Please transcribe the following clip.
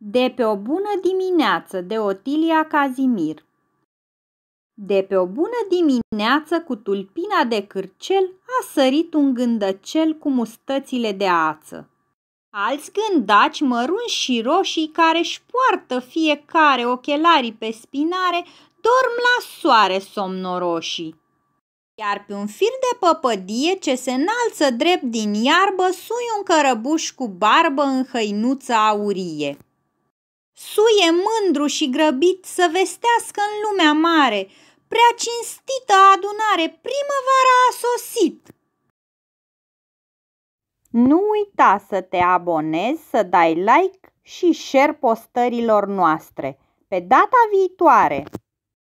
De pe o bună dimineață de Otilia Cazimir De pe o bună dimineață cu tulpina de cârcel a sărit un gândăcel cu mustățile de ață. Alți gândaci mărunți și roșii care își poartă fiecare ochelarii pe spinare dorm la soare somnoroșii. Iar pe un fir de păpădie ce se înalță drept din iarbă sui un cărăbuș cu barbă în hăinuță aurie suie mândru și grăbit să vestească în lumea mare, prea cinstită adunare, primăvara a sosit. Nu uita să te abonezi, să dai like și share postărilor noastre. Pe data viitoare!